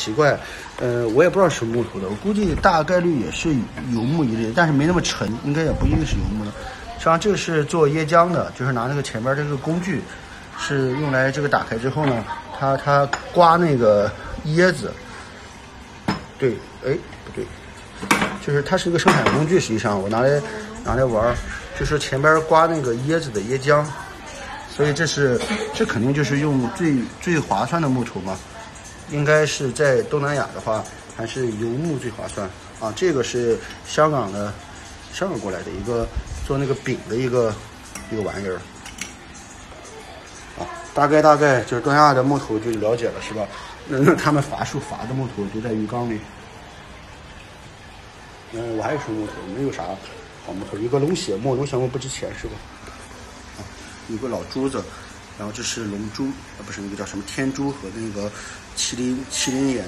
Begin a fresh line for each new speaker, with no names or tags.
奇怪，呃，我也不知道是什么木头的，我估计大概率也是油木一类，但是没那么沉，应该也不一定是油木的。像这个是做椰浆的，就是拿那个前边这个工具，是用来这个打开之后呢，它它刮那个椰子。对，哎，不对，就是它是一个生产工具，实际上我拿来拿来玩，就是前边刮那个椰子的椰浆。所以这是，这肯定就是用最最划算的木头嘛，应该是在东南亚的话，还是油木最划算啊。这个是香港的，香港过来的一个做那个饼的一个一个玩意儿啊。大概大概就是东南亚的木头就了解了是吧？那那他们伐树伐的木头都在鱼缸里。嗯，我还有什么木头？没有啥好木头，一个龙血木，龙血木不值钱是吧？啊有个老珠子，然后这是龙珠，呃不是那个叫什么天珠和那个麒麟麒麟眼。